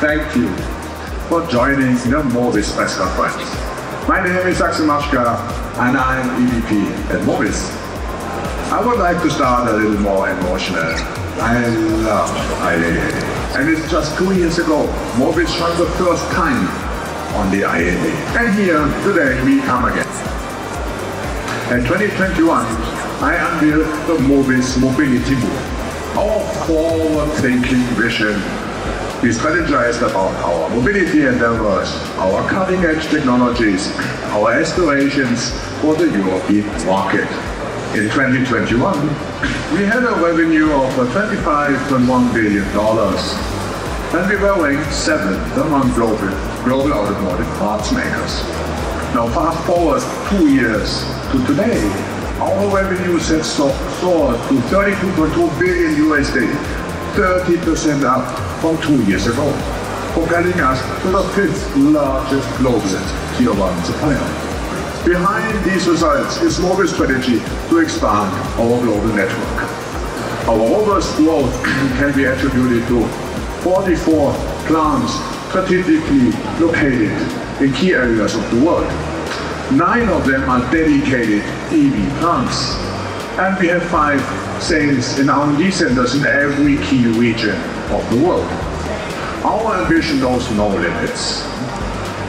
thank you for joining the Mobis press conference. My name is Axel Maschka and I'm EVP at Mobis. I would like to start a little more emotional. I love IAA. And it's just two years ago, Mobis shone the first time on the IAA. And here, today, we come again. In 2021, I unveiled the Mobis Mobility Move, our forward-thinking vision. We strategized about our mobility endeavors, our cutting-edge technologies, our aspirations for the European market. In 2021, we had a revenue of $25.1 billion, and we were ranked seventh among global, global automotive parts makers. Now fast forward two years to today, our revenues have soared to 32.2 billion USD, 30% up from two years ago, propelling us to the fifth largest global tier one supplier. Behind these results is Mobis' strategy to expand our global network. Our robust growth can be attributed to 44 plants strategically located in key areas of the world. Nine of them are dedicated EV plants. And we have five sales in R&D centers in every key region of the world. Our ambition knows no limits.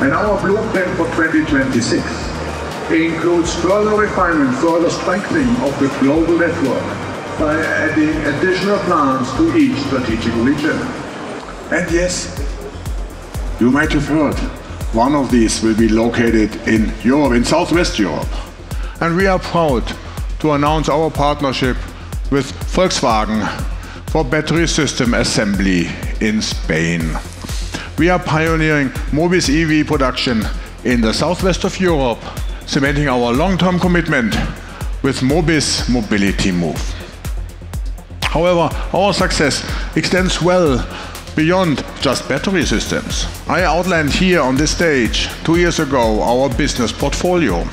And our blueprint for 2026 includes further refinement, further strengthening of the global network by adding additional plants to each strategic region. And yes, you might have heard, one of these will be located in Europe, in Southwest Europe. And we are proud to announce our partnership with Volkswagen for battery system assembly in Spain. We are pioneering Mobis EV production in the southwest of Europe, cementing our long-term commitment with Mobis Mobility Move. However, our success extends well beyond just battery systems. I outlined here on this stage two years ago our business portfolio.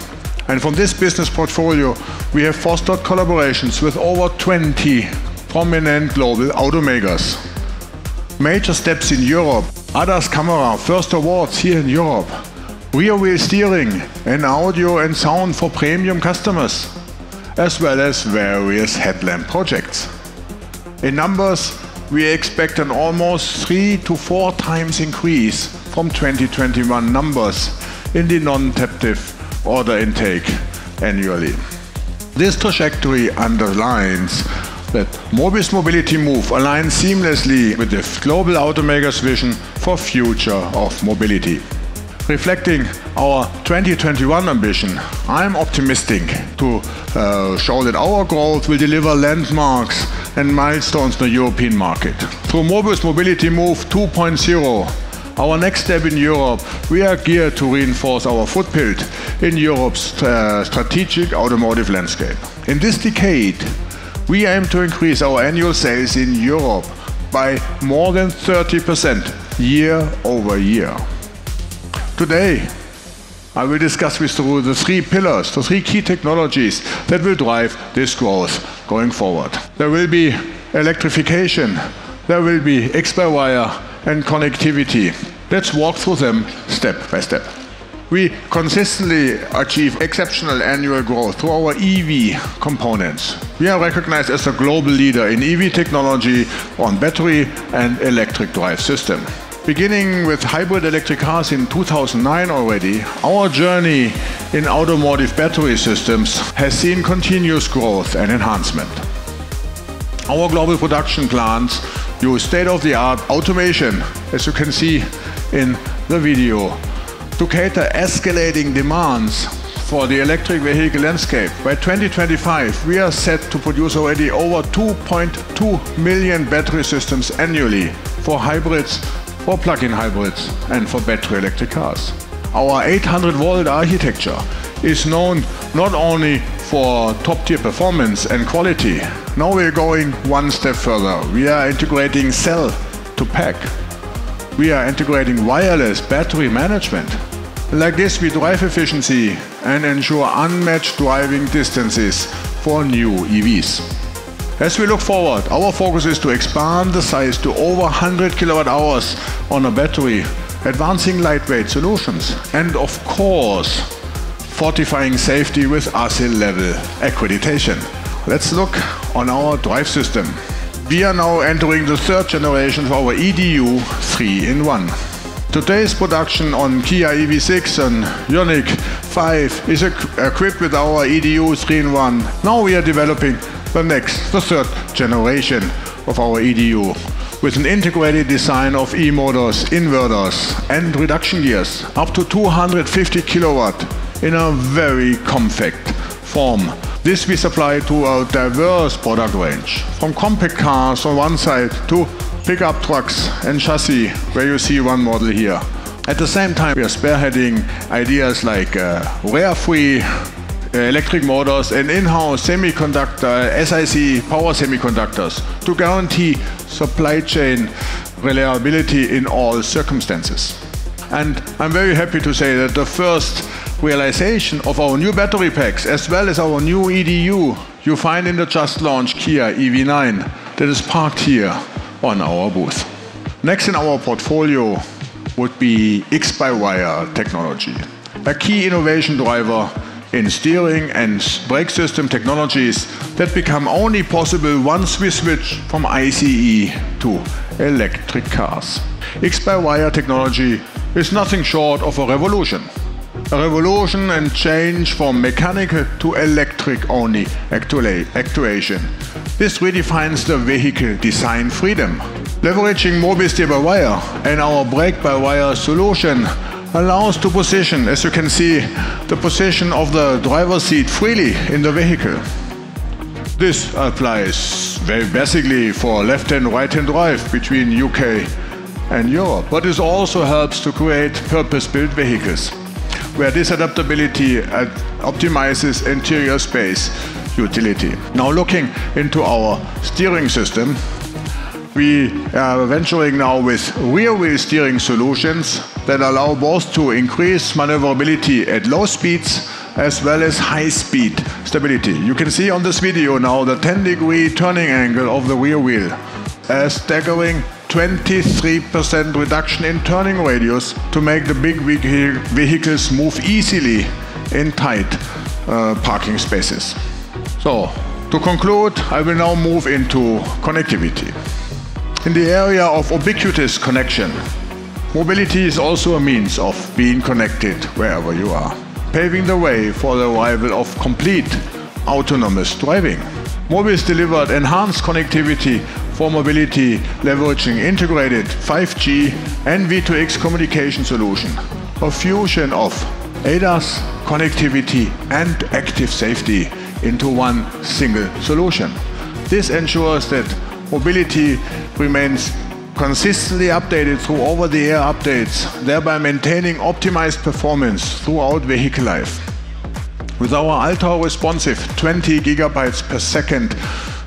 And from this business portfolio, we have fostered collaborations with over 20 prominent global automakers. Major steps in Europe, ADAS camera, first awards here in Europe, rear wheel steering and audio and sound for premium customers, as well as various headlamp projects. In numbers, we expect an almost three to four times increase from 2021 numbers in the non-captive order intake annually. This trajectory underlines that Mobis Mobility Move aligns seamlessly with the global automakers' vision for future of mobility. Reflecting our 2021 ambition, I'm optimistic to uh, show that our growth will deliver landmarks and milestones in the European market. Through Mobis Mobility Move 2.0, our next step in Europe, we are geared to reinforce our footprint in Europe's uh, strategic automotive landscape. In this decade, we aim to increase our annual sales in Europe by more than 30% year over year. Today, I will discuss with you the three pillars, the three key technologies that will drive this growth going forward. There will be electrification, there will be X-by-wire and connectivity. Let's walk through them step by step. We consistently achieve exceptional annual growth through our EV components. We are recognized as a global leader in EV technology on battery and electric drive system. Beginning with hybrid electric cars in 2009 already, our journey in automotive battery systems has seen continuous growth and enhancement. Our global production plants use state-of-the-art automation, as you can see in the video, to cater escalating demands for the electric vehicle landscape. By 2025, we are set to produce already over 2.2 million battery systems annually for hybrids for plug-in hybrids and for battery electric cars. Our 800 volt architecture is known not only for top tier performance and quality, now we're going one step further. We are integrating cell to pack. We are integrating wireless battery management. Like this, we drive efficiency and ensure unmatched driving distances for new EVs. As we look forward, our focus is to expand the size to over 100 kilowatt hours on a battery, advancing lightweight solutions, and of course, fortifying safety with ASIL level accreditation. Let's look on our drive system. We are now entering the third generation of our EDU 3-in-1. Today's production on Kia EV6 and Ioniq 5 is equipped with our EDU 3-in-1. Now we are developing the next, the third generation of our EDU with an integrated design of e-motors, inverters and reduction gears up to 250 kilowatt in a very compact form. This we supply to a diverse product range, from compact cars on one side to pickup trucks and chassis, where you see one model here. At the same time, we are spearheading ideas like uh, wear-free uh, electric motors and in-house semiconductor SiC power semiconductors to guarantee supply chain reliability in all circumstances. And I'm very happy to say that the first realization of our new battery packs as well as our new EDU you find in the just launched Kia EV9 that is parked here on our booth. Next in our portfolio would be X-by-wire technology, a key innovation driver in steering and brake system technologies that become only possible once we switch from ICE to electric cars. X-by-wire technology is nothing short of a revolution. A revolution and change from mechanical to electric only actuation. This redefines the vehicle design freedom. Leveraging Mobis steer-by-wire and our brake-by-wire solution allows to position, as you can see, the position of the driver's seat freely in the vehicle. This applies very basically for left and right hand drive between UK and Europe, but it also helps to create purpose-built vehicles where this adaptability uh, optimizes interior space utility. Now looking into our steering system, we are venturing now with rear wheel steering solutions that allow both to increase maneuverability at low speeds as well as high speed stability. You can see on this video now the 10 degree turning angle of the rear wheel. A staggering 23% reduction in turning radius to make the big vehicles move easily in tight uh, parking spaces. So, to conclude, I will now move into connectivity. In the area of ubiquitous connection, mobility is also a means of being connected wherever you are, paving the way for the arrival of complete autonomous driving. Mobis delivered enhanced connectivity for mobility leveraging integrated 5G and V2X communication solution, a fusion of ADAS, connectivity and active safety into one single solution. This ensures that mobility remains consistently updated through over-the-air updates, thereby maintaining optimized performance throughout vehicle life. With our ultra responsive 20 gigabytes per second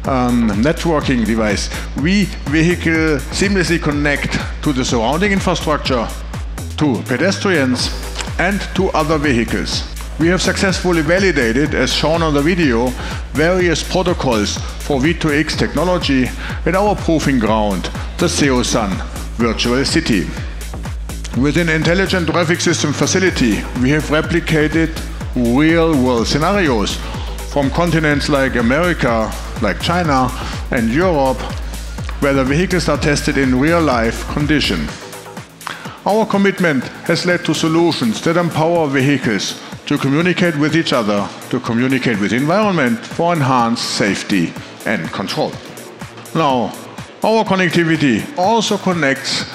um, networking device, we vehicle seamlessly connect to the surrounding infrastructure, to pedestrians and to other vehicles. We have successfully validated, as shown on the video, various protocols for V2X technology at our proving ground, the Seosan Virtual City. Within Intelligent Traffic System facility, we have replicated real-world scenarios from continents like America, like China and Europe, where the vehicles are tested in real-life condition. Our commitment has led to solutions that empower vehicles to communicate with each other, to communicate with environment for enhanced safety and control. Now, our connectivity also connects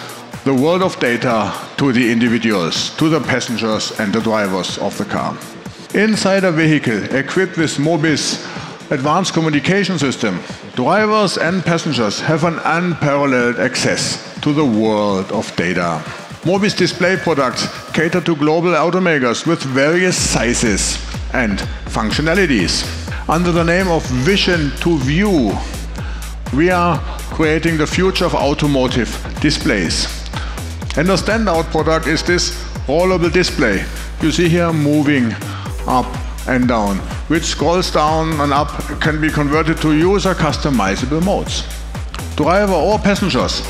the world of data to the individuals, to the passengers and the drivers of the car. Inside a vehicle equipped with Mobis advanced communication system, drivers and passengers have an unparalleled access to the world of data. Mobis display products cater to global automakers with various sizes and functionalities. Under the name of Vision 2 View, we are creating the future of automotive displays. And the standout product is this rollable display. You see here moving up and down which scrolls down and up can be converted to user customizable modes. Driver or passengers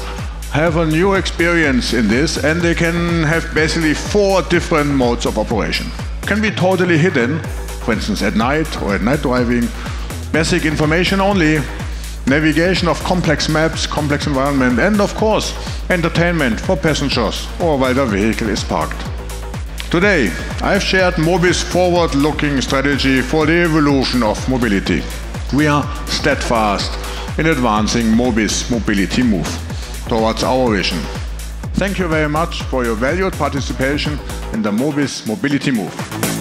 have a new experience in this and they can have basically four different modes of operation. Can be totally hidden, for instance at night or at night driving, basic information only, navigation of complex maps, complex environment, and of course, entertainment for passengers or while the vehicle is parked. Today, I've shared Mobis forward-looking strategy for the evolution of mobility. We are steadfast in advancing Mobis mobility move towards our vision. Thank you very much for your valued participation in the Mobis mobility move.